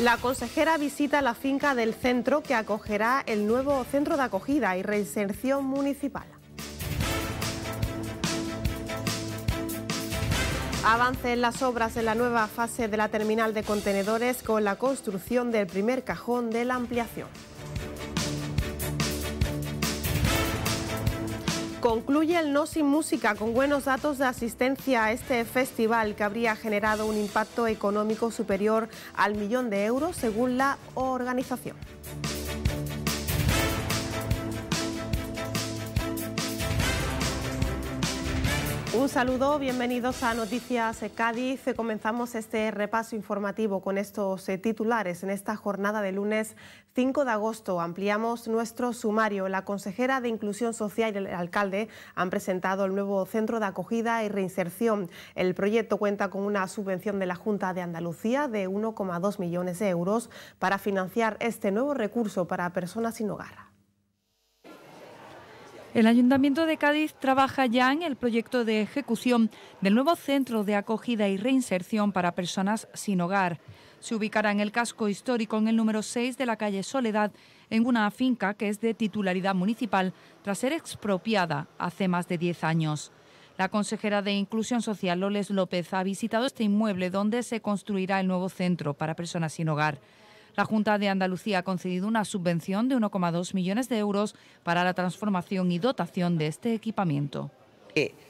La consejera visita la finca del centro que acogerá el nuevo centro de acogida y reinserción municipal. Avance en las obras en la nueva fase de la terminal de contenedores con la construcción del primer cajón de la ampliación. Concluye el No Sin Música con buenos datos de asistencia a este festival que habría generado un impacto económico superior al millón de euros según la organización. Un saludo, bienvenidos a Noticias Cádiz. Comenzamos este repaso informativo con estos eh, titulares en esta jornada de lunes 5 de agosto. Ampliamos nuestro sumario. La consejera de Inclusión Social y el alcalde han presentado el nuevo centro de acogida y reinserción. El proyecto cuenta con una subvención de la Junta de Andalucía de 1,2 millones de euros para financiar este nuevo recurso para personas sin hogar. El Ayuntamiento de Cádiz trabaja ya en el proyecto de ejecución del nuevo centro de acogida y reinserción para personas sin hogar. Se ubicará en el casco histórico en el número 6 de la calle Soledad, en una finca que es de titularidad municipal tras ser expropiada hace más de 10 años. La consejera de Inclusión Social, Loles López, ha visitado este inmueble donde se construirá el nuevo centro para personas sin hogar. La Junta de Andalucía ha concedido una subvención de 1,2 millones de euros para la transformación y dotación de este equipamiento.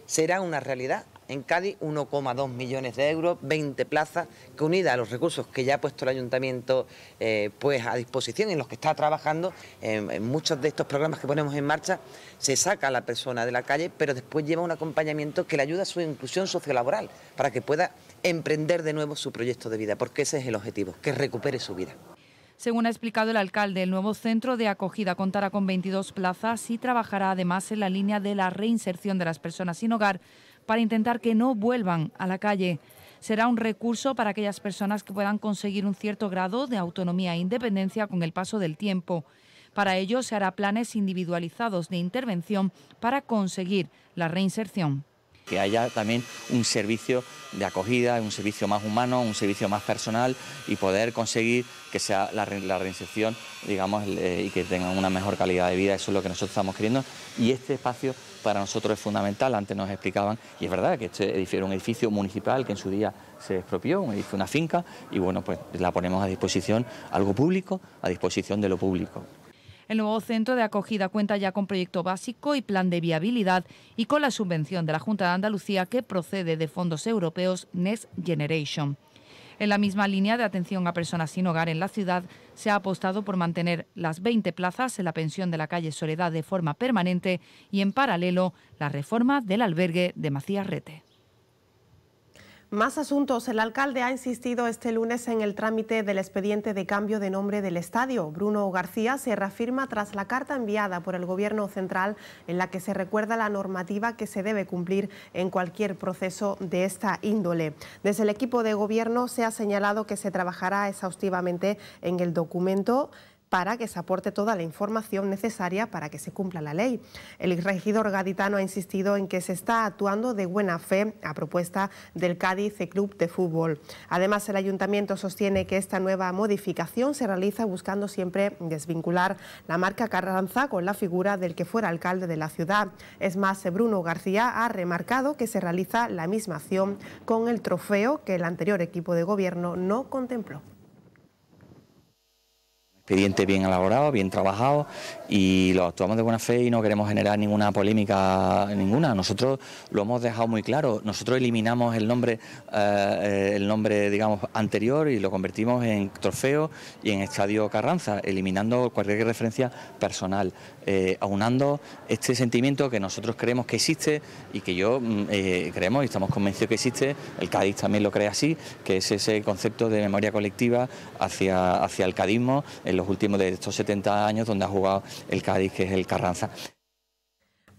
será una realidad. En Cádiz, 1,2 millones de euros, 20 plazas, que unida a los recursos que ya ha puesto el ayuntamiento eh, pues a disposición, en los que está trabajando, en muchos de estos programas que ponemos en marcha, se saca a la persona de la calle, pero después lleva un acompañamiento que le ayuda a su inclusión sociolaboral, para que pueda emprender de nuevo su proyecto de vida, porque ese es el objetivo, que recupere su vida. Según ha explicado el alcalde, el nuevo centro de acogida contará con 22 plazas y trabajará además en la línea de la reinserción de las personas sin hogar para intentar que no vuelvan a la calle. Será un recurso para aquellas personas que puedan conseguir un cierto grado de autonomía e independencia con el paso del tiempo. Para ello se hará planes individualizados de intervención para conseguir la reinserción que haya también un servicio de acogida, un servicio más humano, un servicio más personal y poder conseguir que sea la, reinserción, digamos, y que tengan una mejor calidad de vida. Eso es lo que nosotros estamos queriendo y este espacio para nosotros es fundamental. Antes nos explicaban, y es verdad que este edificio era un edificio municipal que en su día se expropió, un edificio, una finca, y bueno, pues la ponemos a disposición, algo público, a disposición de lo público. El nuevo centro de acogida cuenta ya con proyecto básico y plan de viabilidad y con la subvención de la Junta de Andalucía que procede de fondos europeos Next Generation. En la misma línea de atención a personas sin hogar en la ciudad, se ha apostado por mantener las 20 plazas en la pensión de la calle Soledad de forma permanente y, en paralelo, la reforma del albergue de Macías Rete. Más asuntos. El alcalde ha insistido este lunes en el trámite del expediente de cambio de nombre del estadio. Bruno García se reafirma tras la carta enviada por el Gobierno central en la que se recuerda la normativa que se debe cumplir en cualquier proceso de esta índole. Desde el equipo de Gobierno se ha señalado que se trabajará exhaustivamente en el documento para que se aporte toda la información necesaria para que se cumpla la ley. El regidor gaditano ha insistido en que se está actuando de buena fe a propuesta del Cádiz Club de Fútbol. Además, el ayuntamiento sostiene que esta nueva modificación se realiza buscando siempre desvincular la marca Carranza con la figura del que fuera alcalde de la ciudad. Es más, Bruno García ha remarcado que se realiza la misma acción con el trofeo que el anterior equipo de gobierno no contempló expediente bien elaborado, bien trabajado y lo actuamos de buena fe y no queremos generar ninguna polémica ninguna. Nosotros lo hemos dejado muy claro. Nosotros eliminamos el nombre, eh, el nombre digamos anterior y lo convertimos en trofeo y en Estadio Carranza, eliminando cualquier referencia personal, eh, aunando este sentimiento que nosotros creemos que existe y que yo mm, eh, creemos y estamos convencidos que existe. El Cádiz también lo cree así, que es ese concepto de memoria colectiva hacia, hacia el cadismo los últimos de estos 70 años donde ha jugado el Cádiz, que es el Carranza.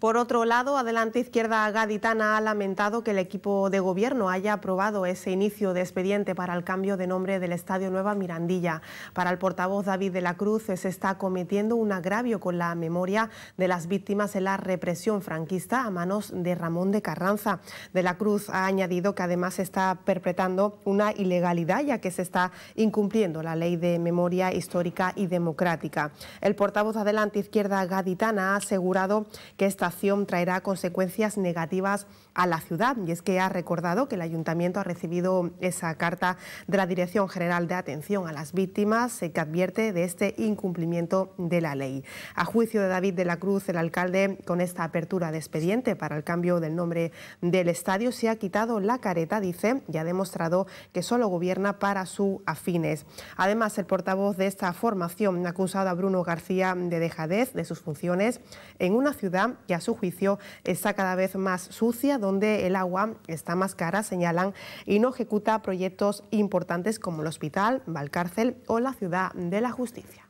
Por otro lado, Adelante Izquierda Gaditana ha lamentado que el equipo de gobierno haya aprobado ese inicio de expediente para el cambio de nombre del Estadio Nueva Mirandilla. Para el portavoz David de la Cruz, se está cometiendo un agravio con la memoria de las víctimas de la represión franquista a manos de Ramón de Carranza. De la Cruz ha añadido que además está perpetrando una ilegalidad ya que se está incumpliendo la ley de memoria histórica y democrática. El portavoz Adelante Izquierda Gaditana ha asegurado que esta traerá consecuencias negativas a la ciudad y es que ha recordado que el ayuntamiento ha recibido esa carta de la Dirección General de Atención a las Víctimas que advierte de este incumplimiento de la ley. A juicio de David de la Cruz, el alcalde, con esta apertura de expediente para el cambio del nombre del estadio, se ha quitado la careta, dice, y ha demostrado que solo gobierna para sus afines. Además, el portavoz de esta formación ha acusado a Bruno García de dejadez de sus funciones en una ciudad que su juicio está cada vez más sucia, donde el agua está más cara, señalan, y no ejecuta proyectos importantes como el hospital, Valcárcel o la ciudad de la justicia.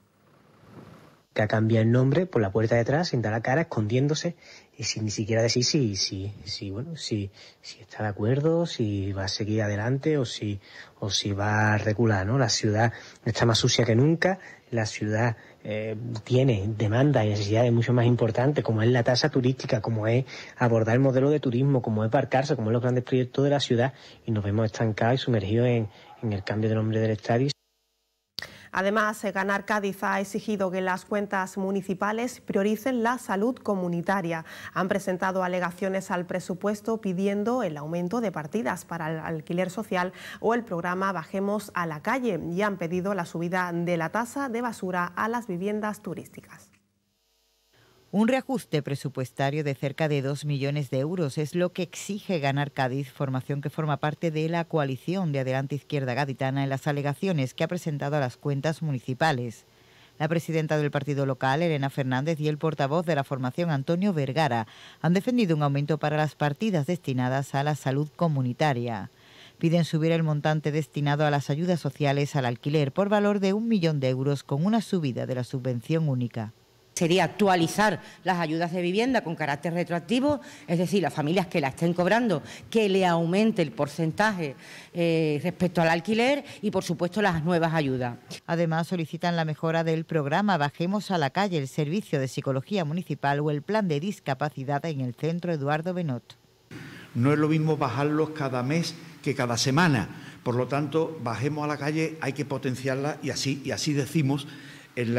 Que ha cambiado el nombre por la puerta de atrás, sin dar la cara, escondiéndose y sin ni siquiera decir si, si, si, bueno, si, si está de acuerdo, si va a seguir adelante o si, o si va a recular, ¿no? La ciudad está más sucia que nunca, la ciudad eh, tiene demandas y necesidades mucho más importantes, como es la tasa turística, como es abordar el modelo de turismo, como es barcarse, como es los grandes proyectos de la ciudad, y nos vemos estancados y sumergidos en, en el cambio de nombre del estadio. Además, Ganar Cádiz ha exigido que las cuentas municipales prioricen la salud comunitaria. Han presentado alegaciones al presupuesto pidiendo el aumento de partidas para el alquiler social o el programa Bajemos a la calle y han pedido la subida de la tasa de basura a las viviendas turísticas. Un reajuste presupuestario de cerca de 2 millones de euros es lo que exige ganar Cádiz, formación que forma parte de la coalición de Adelante Izquierda Gaditana en las alegaciones que ha presentado a las cuentas municipales. La presidenta del partido local, Elena Fernández, y el portavoz de la formación, Antonio Vergara, han defendido un aumento para las partidas destinadas a la salud comunitaria. Piden subir el montante destinado a las ayudas sociales al alquiler por valor de un millón de euros con una subida de la subvención única sería actualizar las ayudas de vivienda con carácter retroactivo, es decir, las familias que la estén cobrando, que le aumente el porcentaje eh, respecto al alquiler y, por supuesto, las nuevas ayudas. Además, solicitan la mejora del programa Bajemos a la calle, el servicio de psicología municipal o el plan de discapacidad en el centro Eduardo Benot. No es lo mismo bajarlos cada mes que cada semana. Por lo tanto, bajemos a la calle, hay que potenciarla y así, y así decimos en,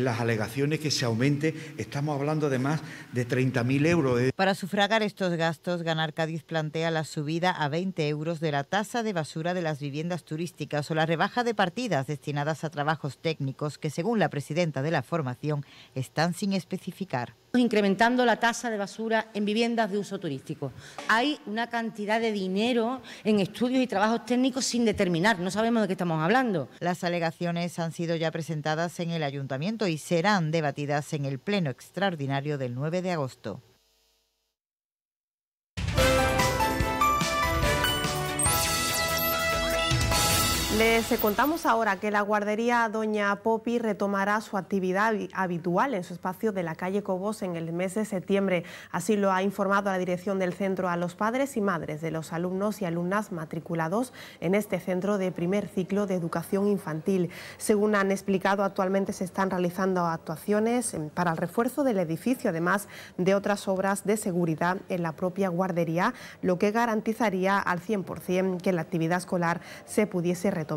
las alegaciones que se aumente. Estamos hablando de más de 30.000 euros. ¿eh? Para sufragar estos gastos, Ganar Cádiz plantea la subida a 20 euros de la tasa de basura de las viviendas turísticas o la rebaja de partidas destinadas a trabajos técnicos que, según la presidenta de la formación, están sin especificar incrementando la tasa de basura en viviendas de uso turístico. Hay una cantidad de dinero en estudios y trabajos técnicos sin determinar, no sabemos de qué estamos hablando. Las alegaciones han sido ya presentadas en el ayuntamiento y serán debatidas en el pleno extraordinario del 9 de agosto. Les contamos ahora que la guardería Doña Popi retomará su actividad habitual en su espacio de la calle Cobos en el mes de septiembre. Así lo ha informado la dirección del centro a los padres y madres de los alumnos y alumnas matriculados en este centro de primer ciclo de educación infantil. Según han explicado, actualmente se están realizando actuaciones para el refuerzo del edificio, además de otras obras de seguridad en la propia guardería, lo que garantizaría al 100% que la actividad escolar se pudiese retomar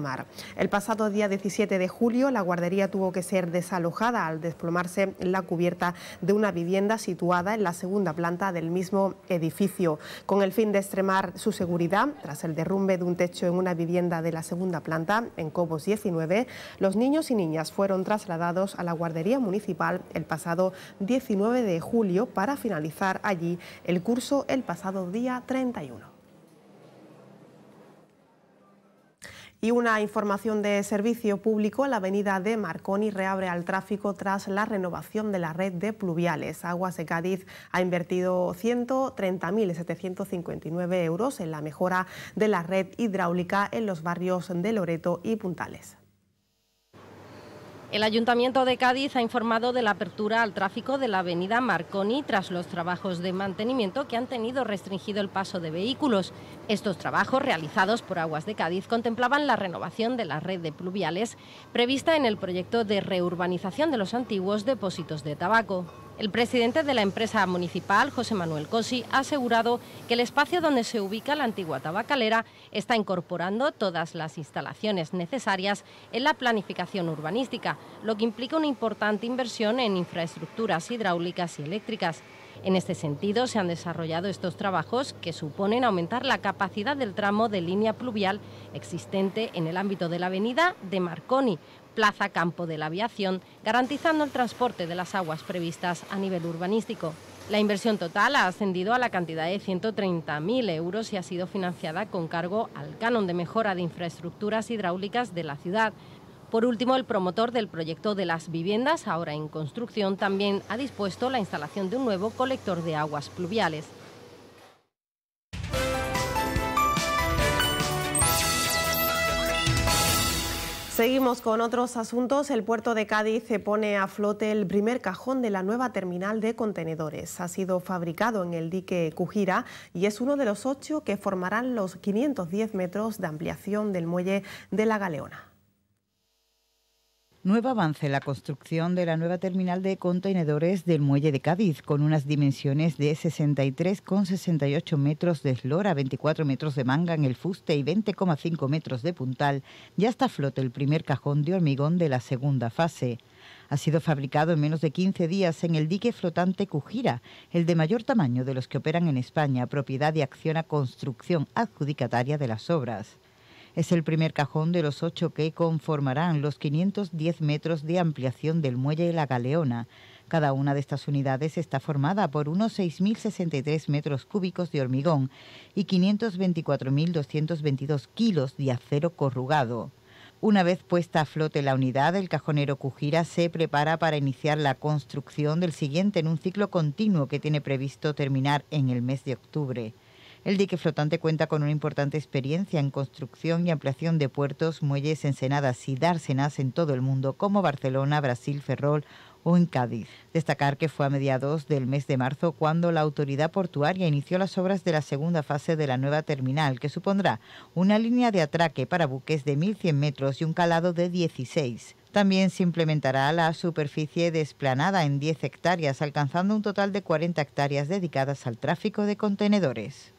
El pasado día 17 de julio, la guardería tuvo que ser desalojada al desplomarse la cubierta de una vivienda situada en la segunda planta del mismo edificio, con el fin de extremar su seguridad tras el derrumbe de un techo en una vivienda de la segunda planta en Cobos 19. Los niños y niñas fueron trasladados a la guardería municipal el pasado 19 de julio para finalizar allí el curso el pasado día 31. Y una información de servicio público, la avenida de Marconi reabre al tráfico tras la renovación de la red de pluviales. Aguas de Cádiz ha invertido 130.759 euros en la mejora de la red hidráulica en los barrios de Loreto y Puntales. El Ayuntamiento de Cádiz ha informado de la apertura al tráfico de la avenida Marconi tras los trabajos de mantenimiento que han tenido restringido el paso de vehículos. Estos trabajos, realizados por Aguas de Cádiz, contemplaban la renovación de la red de pluviales prevista en el proyecto de reurbanización de los antiguos depósitos de tabaco. El presidente de la empresa municipal, José Manuel Cosi, ha asegurado que el espacio donde se ubica la antigua tabacalera está incorporando todas las instalaciones necesarias en la planificación urbanística, lo que implica una importante inversión en infraestructuras hidráulicas y eléctricas. En este sentido, se han desarrollado estos trabajos que suponen aumentar la capacidad del tramo de línea pluvial existente en el ámbito de la avenida de Marconi, Plaza Campo de la Aviación, garantizando el transporte de las aguas previstas a nivel urbanístico. La inversión total ha ascendido a la cantidad de 130.000 euros y ha sido financiada con cargo al canon de mejora de infraestructuras hidráulicas de la ciudad. Por último, el promotor del proyecto de las viviendas, ahora en construcción, también ha dispuesto la instalación de un nuevo colector de aguas pluviales. Seguimos con otros asuntos. El puerto de Cádiz se pone a flote el primer cajón de la nueva terminal de contenedores. Ha sido fabricado en el dique Cujira y es uno de los ocho que formarán los 510 metros de ampliación del muelle de la Galeona. Nuevo avance en la construcción de la nueva terminal de contenedores del muelle de Cádiz, con unas dimensiones de 63,68 metros de eslora, 24 metros de manga en el fuste y 20,5 metros de puntal. Ya está a flote el primer cajón de hormigón de la segunda fase. Ha sido fabricado en menos de 15 días en el dique flotante Cujira, el de mayor tamaño de los que operan en España, propiedad de Acciona Construcción adjudicataria de las obras. Es el primer cajón de los ocho que conformarán los 510 metros de ampliación del muelle La Galeona. Cada una de estas unidades está formada por unos 6.063 metros cúbicos de hormigón y 524.222 kilos de acero corrugado. Una vez puesta a flote la unidad, el cajonero Cujira se prepara para iniciar la construcción del siguiente en un ciclo continuo que tiene previsto terminar en el mes de octubre. El dique flotante cuenta con una importante experiencia en construcción y ampliación de puertos, muelles, ensenadas y dársenas en todo el mundo, como Barcelona, Brasil, Ferrol o en Cádiz. Destacar que fue a mediados del mes de marzo cuando la autoridad portuaria inició las obras de la segunda fase de la nueva terminal, que supondrá una línea de atraque para buques de 1.100 metros y un calado de 16. También se implementará la superficie desplanada en 10 hectáreas, alcanzando un total de 40 hectáreas dedicadas al tráfico de contenedores.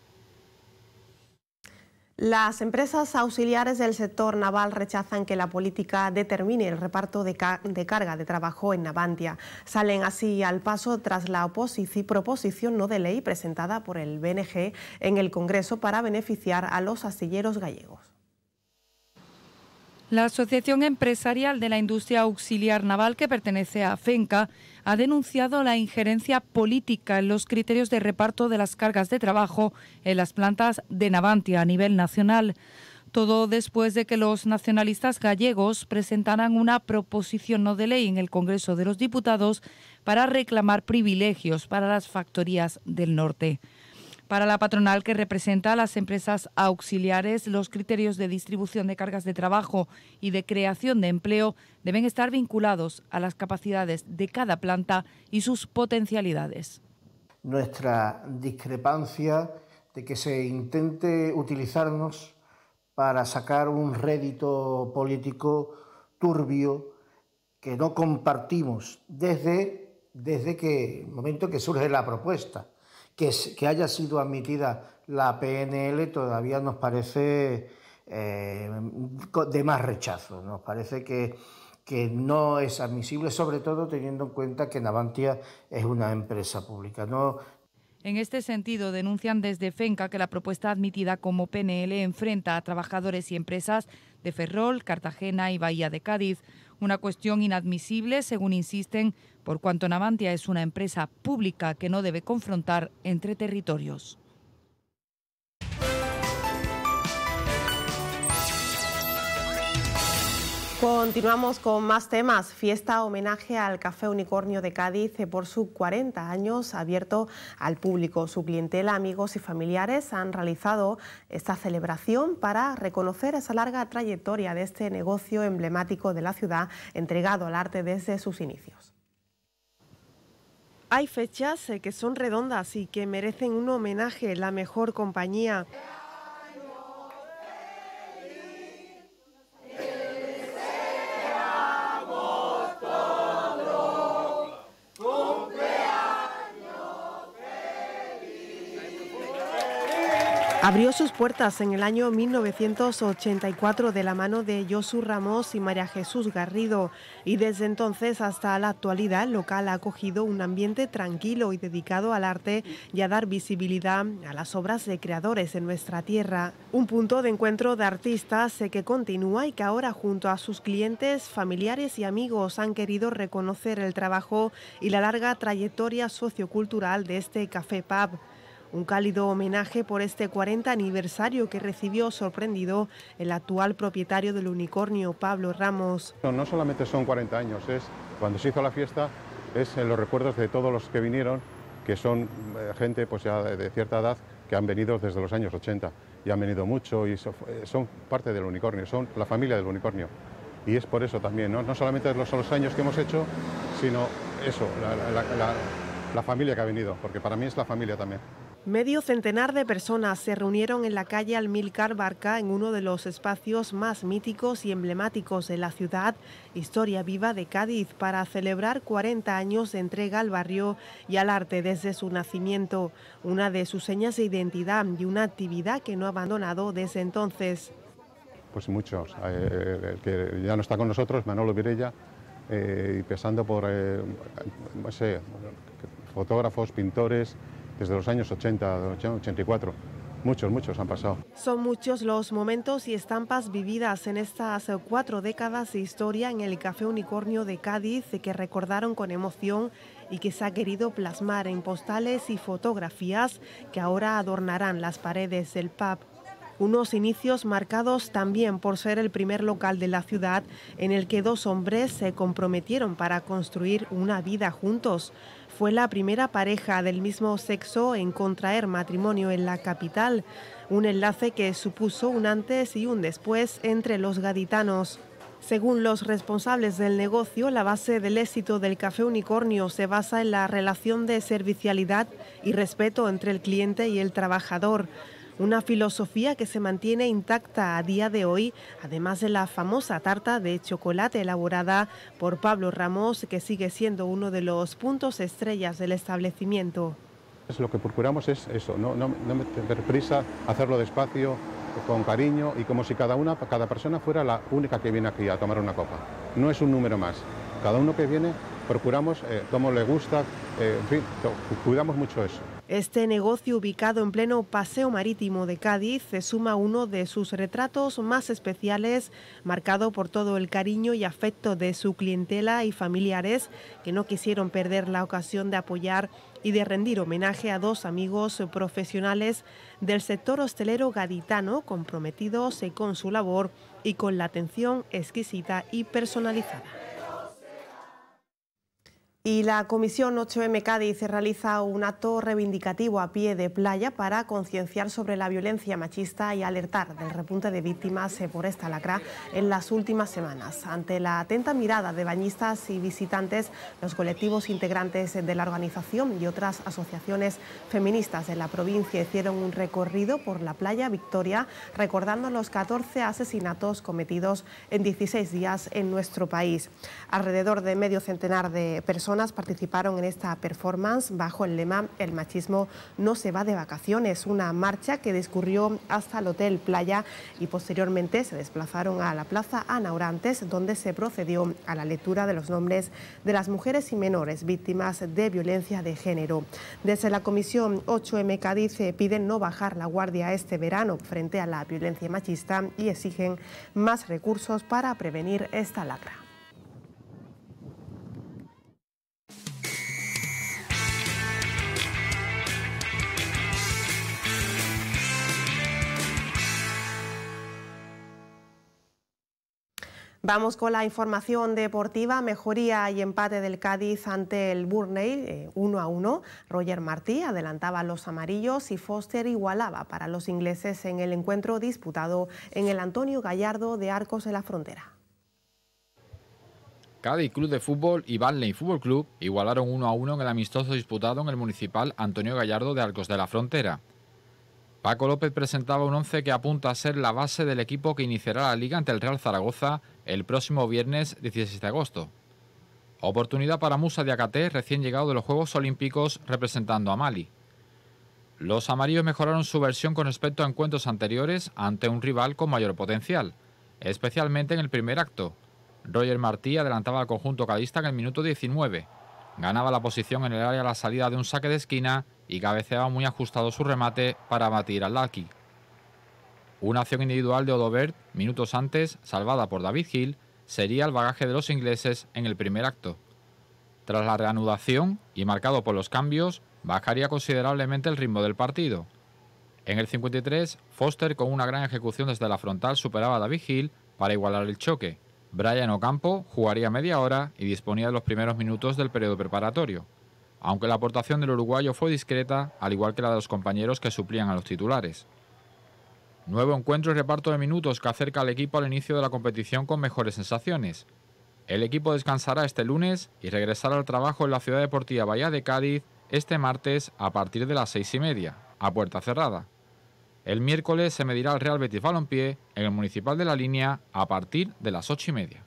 Las empresas auxiliares del sector naval rechazan que la política determine el reparto de, carga de trabajo en Navantia. Salen así al paso tras la proposición no de ley presentada por el BNG en el Congreso para beneficiar a los astilleros gallegos. La Asociación Empresarial de la Industria Auxiliar Naval, que pertenece a FENCA, ha denunciado la injerencia política en los criterios de reparto de las cargas de trabajo en las plantas de Navantia a nivel nacional. Todo después de que los nacionalistas gallegos presentaran una proposición no de ley en el Congreso de los Diputados para reclamar privilegios para las factorías del norte. Para la patronal que representa a las empresas auxiliares, los criterios de distribución de cargas de trabajo y de creación de empleo deben estar vinculados a las capacidades de cada planta y sus potencialidades. Nuestra discrepancia de que se intente utilizarnos para sacar un rédito político turbio que no compartimos desde, desde que el momento que surge la propuesta que, haya sido admitida la PNL todavía nos parece eh, de más rechazo. Nos parece que, que no es admisible, sobre todo teniendo en cuenta que Navantia es una empresa pública. No, en este sentido, denuncian desde FENCA que la propuesta admitida como PNL enfrenta a trabajadores y empresas de Ferrol, Cartagena y Bahía de Cádiz, una cuestión inadmisible, según insisten, por cuanto Navantia es una empresa pública que no debe confrontar entre territorios. Continuamos con más temas. Fiesta homenaje al Café Unicornio de Cádiz eh, por sus 40 años abierto al público. Su clientela, amigos y familiares han realizado esta celebración para reconocer esa larga trayectoria de este negocio emblemático de la ciudad entregado al arte desde sus inicios. Hay fechas eh, que son redondas y que merecen un homenaje, la mejor compañía. Abrió sus puertas en el año 1984 de la mano de Josu Ramos y María Jesús Garrido y desde entonces hasta la actualidad el local ha acogido un ambiente tranquilo y dedicado al arte y a dar visibilidad a las obras de creadores en nuestra tierra. Un punto de encuentro de artistas que continúa y que ahora junto a sus clientes, familiares y amigos han querido reconocer el trabajo y la larga trayectoria sociocultural de este café pub. Un cálido homenaje por este 40 aniversario que recibió sorprendido el actual propietario del unicornio, Pablo Ramos. No, solamente son 40 años, es cuando se hizo la fiesta, es en los recuerdos de todos los que vinieron, que son eh, gente pues ya de, cierta edad que han venido desde los años 80 y han venido mucho y eh, son, parte del unicornio, son la familia del unicornio. Y es por eso también, no, solamente los años que hemos hecho, sino eso, la familia que ha venido, porque para mí es la familia también. Medio centenar de personas se reunieron en la calle Almilcar Barca en uno de los espacios más míticos y emblemáticos de la ciudad, Historia Viva de Cádiz, para celebrar 40 años de entrega al barrio y al arte desde su nacimiento, una de sus señas de identidad y una actividad que no ha abandonado desde entonces. Pues muchos. Eh, el que ya no está con nosotros, Manolo Virella, eh, y pensando por, eh, no sé, fotógrafos, pintores, desde los años 80, 84. Muchos, muchos han pasado. Son muchos los momentos y estampas vividas en estas cuatro décadas de historia en el Café Unicornio de Cádiz que recordaron con emoción y que se ha querido plasmar en postales y fotografías que ahora adornarán las paredes del pub. Unos inicios marcados también por ser el primer local de la ciudad en el que dos hombres se comprometieron para construir una vida juntos fue la primera pareja del mismo sexo en contraer matrimonio en la capital, un enlace que supuso un antes y un después entre los gaditanos. Según los responsables del negocio, la base del éxito del Café Unicornio se basa en la relación de servicialidad y respeto entre el cliente y el trabajador una filosofía que se mantiene intacta a día de hoy, además de la famosa tarta de chocolate elaborada por Pablo Ramos, que sigue siendo uno de los puntos estrellas del establecimiento. Lo que procuramos es eso, no, no, no meter prisa, hacerlo despacio, con cariño y como si cada una, cada persona fuera la única que viene aquí a tomar una copa. No es un número más. Cada uno que viene procuramos eh, cómo le gusta, eh, en fin, cuidamos mucho eso. Este negocio ubicado en pleno Paseo Marítimo de Cádiz se suma uno de sus retratos más especiales, marcado por todo el cariño y afecto de su clientela y familiares que no quisieron perder la ocasión de apoyar y de rendir homenaje a dos amigos profesionales del sector hostelero gaditano comprometidos con su labor y con la atención exquisita y personalizada. Y la Comisión 8M Cádiz realiza un acto reivindicativo a pie de playa para concienciar sobre la violencia machista y alertar del repunte de víctimas por esta lacra en las últimas semanas. Ante la atenta mirada de bañistas y visitantes, los colectivos integrantes de la organización y otras asociaciones feministas de la provincia hicieron un recorrido por la playa Victoria recordando los 14 asesinatos cometidos en 16 días en nuestro país. Alrededor de medio centenar de personas participaron en esta performance bajo el lema El machismo no se va de vacaciones, una marcha que discurrió hasta el Hotel Playa y posteriormente se desplazaron a la Plaza Ana Orantes, donde se procedió a la lectura de los nombres de las mujeres y menores víctimas de violencia de género. Desde la Comisión 8M Cádiz piden no bajar la guardia este verano frente a la violencia machista y exigen más recursos para prevenir esta lacra. Vamos con la información deportiva. Mejoría y empate del Cádiz ante el Burnley, 1 eh, a 1. Roger Martí adelantaba a los amarillos y Foster igualaba para los ingleses en el encuentro disputado en el Antonio Gallardo de Arcos de la Frontera. Cádiz Club de Fútbol y Burnley Fútbol Club igualaron 1 a 1 en el amistoso disputado en el municipal Antonio Gallardo de Arcos de la Frontera. Paco López presentaba un once que apunta a ser la base del equipo que iniciará la liga ante el Real Zaragoza el próximo viernes 16 de agosto. Oportunidad para Musa de Acaté, recién llegado de los Juegos Olímpicos representando a Mali. Los amarillos mejoraron su versión con respecto a encuentros anteriores ante un rival con mayor potencial, especialmente en el primer acto. Roger Martí adelantaba al conjunto cadista en el minuto 19. Ganaba la posición en el área a la salida de un saque de esquina y cabeceaba muy ajustado su remate para batir al Lucky. Una acción individual de Odobert, minutos antes, salvada por David Hill, sería el bagaje de los ingleses en el primer acto. Tras la reanudación y marcado por los cambios, bajaría considerablemente el ritmo del partido. En el 53, Foster con una gran ejecución desde la frontal superaba a David Hill para igualar el choque. Brian Ocampo jugaría media hora y disponía de los primeros minutos del periodo preparatorio, aunque la aportación del uruguayo fue discreta, al igual que la de los compañeros que suplían a los titulares. Nuevo encuentro y reparto de minutos que acerca al equipo al inicio de la competición con mejores sensaciones. El equipo descansará este lunes y regresará al trabajo en la ciudad deportiva Bahía de Cádiz este martes a partir de las seis y media, a puerta cerrada. El miércoles se medirá el Real Betis Balompié en el Municipal de la Línea a partir de las ocho y media.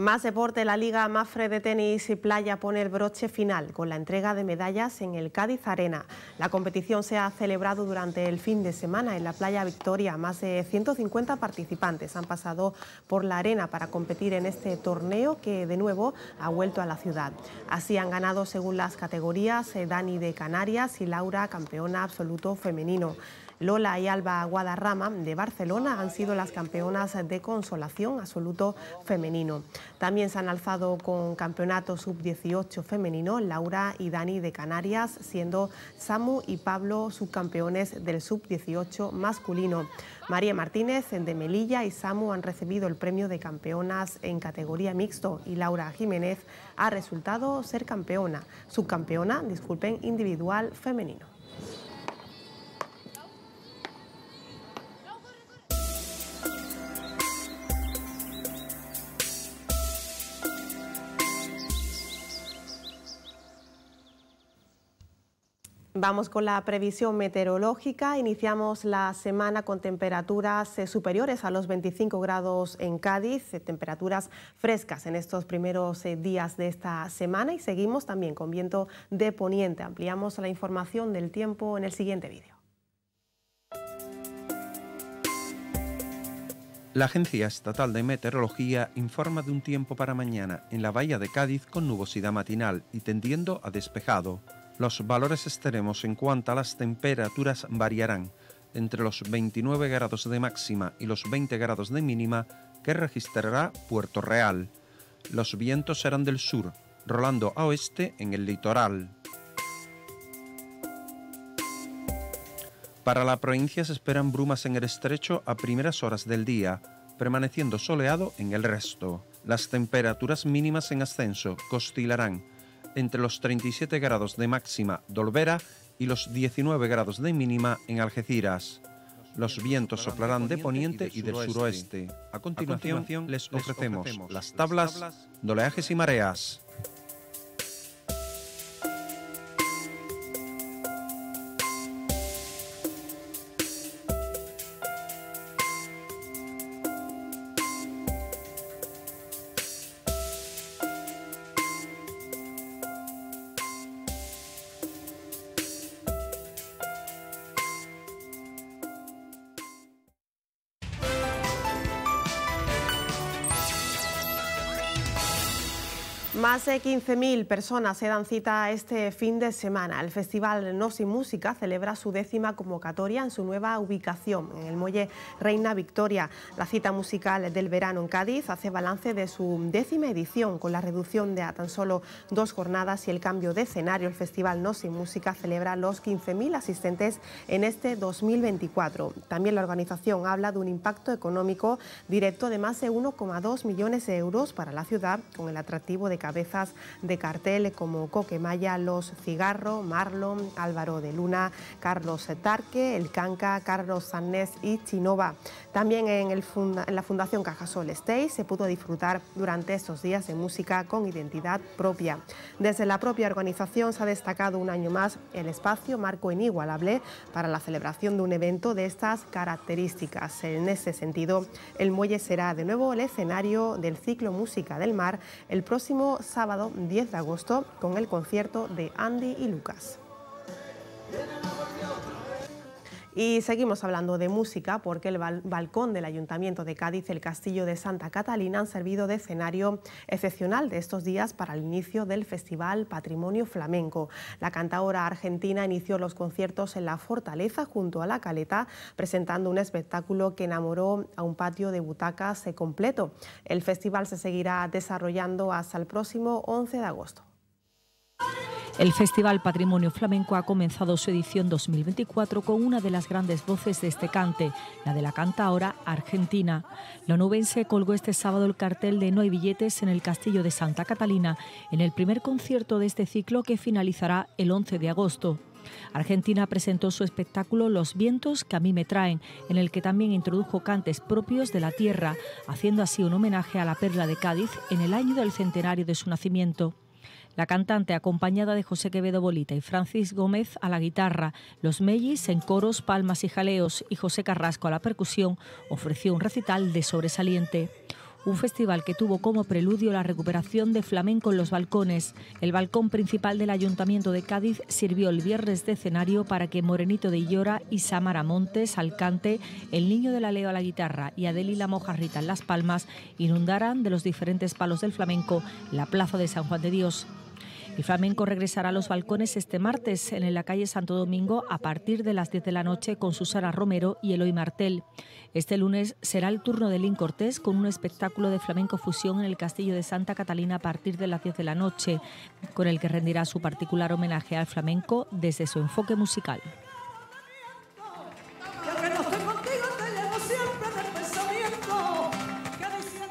Más deporte, la Liga Mafre de Tenis y Playa pone el broche final con la entrega de medallas en el Cádiz Arena. La competición se ha celebrado durante el fin de semana en la Playa Victoria. Más de 150 participantes han pasado por la arena para competir en este torneo que de nuevo ha vuelto a la ciudad. Así han ganado según las categorías eh, Dani de Canarias y Laura, campeona absoluto femenino. Lola y Alba Guadarrama de Barcelona han sido las campeonas de consolación absoluto femenino. También se han alzado con campeonato sub-18 femenino Laura y Dani de Canarias, siendo Samu y Pablo subcampeones del sub-18 masculino. María Martínez de Melilla y Samu han recibido el premio de campeonas en categoría mixto y Laura Jiménez ha resultado ser campeona, subcampeona, disculpen, individual femenino. Vamos con la previsión meteorológica. Iniciamos la semana con temperaturas eh, superiores a los 25 grados en Cádiz, eh, temperaturas frescas en estos primeros eh, días de esta semana y seguimos también con viento de poniente. Ampliamos la información del tiempo en el siguiente vídeo. La Agencia Estatal de Meteorología informa de un tiempo para mañana en la bahía de Cádiz con nubosidad matinal y tendiendo a despejado. Los valores extremos en cuanto a las temperaturas variarán entre los 29 grados de máxima y los 20 grados de mínima que registrará Puerto Real. Los vientos serán del sur, rolando a oeste en el litoral. Para la provincia se esperan brumas en el estrecho a primeras horas del día, permaneciendo soleado en el resto. Las temperaturas mínimas en ascenso oscilarán entre los 37 grados de máxima Dolvera y los 19 grados de mínima en Algeciras. Los vientos soplarán de poniente y del suroeste. A continuación, les ofrecemos las tablas de oleajes y mareas. Más de 15.000 personas se dan cita este fin de semana. El Festival No Sin Música celebra su décima convocatoria en su nueva ubicación, en el Muelle Reina Victoria. La cita musical del verano en Cádiz hace balance de su décima edición, con la reducción de a tan solo dos jornadas y el cambio de escenario. El Festival No Sin Música celebra los 15.000 asistentes en este 2024. También la organización habla de un impacto económico directo de más de 1,2 millones de euros para la ciudad, con el atractivo de cabezas de cartel como Coquemaya, Los Cigarro, Marlon, Álvaro de Luna, Carlos Tarque, El Canca, Carlos Sanés y Chinova. También en, el en la Fundación Cajasol Stay se pudo disfrutar durante estos días de música con identidad propia. Desde la propia organización se ha destacado un año más el espacio marco inigualable para la celebración de un evento de estas características. En ese sentido, el muelle será de nuevo el escenario del ciclo Música del Mar el próximo sábado 10 de agosto con el concierto de Andy y Lucas. Y seguimos hablando de música porque el balcón del Ayuntamiento de Cádiz el Castillo de Santa Catalina han servido de escenario excepcional de estos días para el inicio del Festival Patrimonio Flamenco. La cantaora argentina inició los conciertos en la Fortaleza junto a la Caleta, presentando un espectáculo que enamoró a un patio de butacas completo. El festival se seguirá desarrollando hasta el próximo 11 de agosto. El Festival Patrimonio Flamenco ha comenzado su edición 2024 con una de las grandes voces de este cante, la de la cantaora argentina. La nubense colgó este sábado el cartel de No hay billetes en el Castillo de Santa Catalina, en el primer concierto de este ciclo que finalizará el 11 de agosto. Argentina presentó su espectáculo Los vientos que a mí me traen, en el que también introdujo cantes propios de la tierra, haciendo así un homenaje a la perla de Cádiz en el año del centenario de su nacimiento. La cantante, acompañada de José Quevedo Bolita y Francis Gómez a la guitarra, los Mellis en coros, palmas y jaleos y José Carrasco a la percusión, ofreció un recital de sobresaliente. Un festival que tuvo como preludio la recuperación de flamenco en los balcones. El balcón principal del Ayuntamiento de Cádiz sirvió el viernes de escenario para que Morenito de Illora y Samara Montes al cante, El Niño de la Leo a la guitarra y Adeli la Mojarrita en las palmas inundaran de los diferentes palos del flamenco la plaza de San Juan de Dios. El flamenco regresará a los balcones este martes en la calle Santo Domingo a partir de las 10 de la noche con Susana Romero y Eloy Martel. Este lunes será el turno de Lin Cortés con un espectáculo de flamenco fusión en el Castillo de Santa Catalina a partir de las 10 de la noche, con el que rendirá su particular homenaje al flamenco desde su enfoque musical.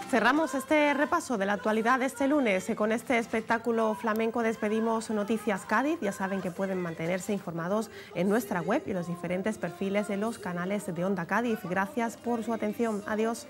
Cerramos este repaso de la actualidad este lunes. Con este espectáculo flamenco despedimos Noticias Cádiz. Ya saben que pueden mantenerse informados en nuestra web y los diferentes perfiles de los canales de Onda Cádiz. Gracias por su atención. Adiós.